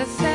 with